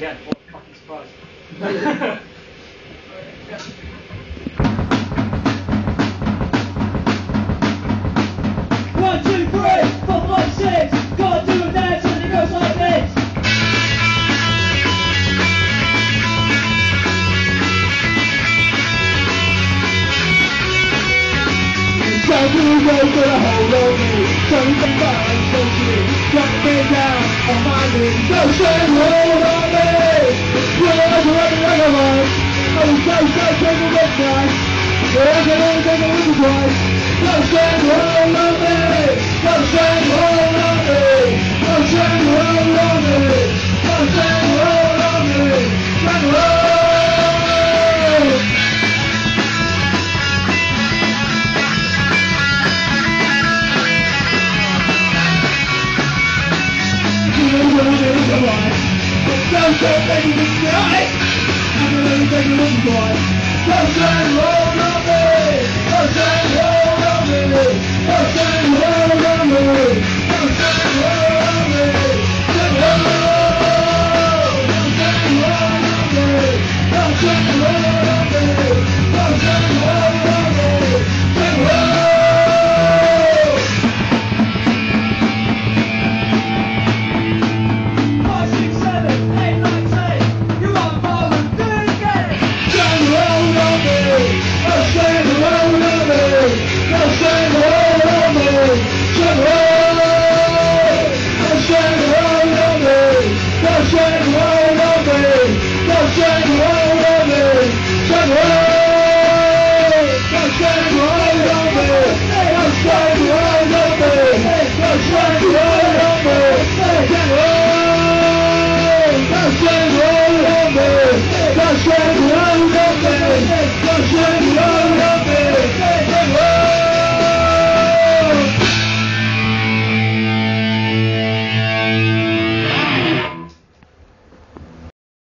Again, what a fucking surprise. One, two, three, four, five, six. Gotta do a dance and it goes like this. Don't do away for the whole of me. Don't think about it, don't you? Drop me down on my knees. Don't say hold on So take a look nice. There's a little thing a little bright. Don't say hold on me. On me. On me. On me. Gonna take a listen, boy. First hold on me. Hold on me. Hold on me. Hold on me. Hold on me. Hold on me.